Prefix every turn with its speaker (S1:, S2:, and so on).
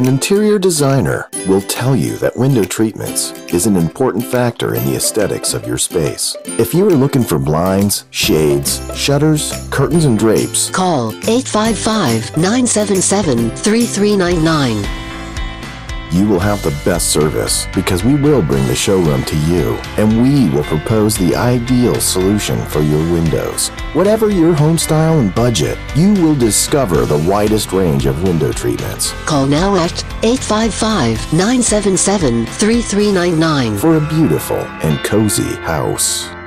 S1: An interior designer will tell you that window treatments is an important factor in the aesthetics of your space. If you are looking for blinds, shades, shutters, curtains, and drapes,
S2: Call 855 977 3399.
S1: You will have the best service because we will bring the showroom to you and we will propose the ideal solution for your windows. Whatever your home style and budget, you will discover the widest range of window treatments
S2: Call now at 855 977 3399.
S1: for a beautiful and cozy house.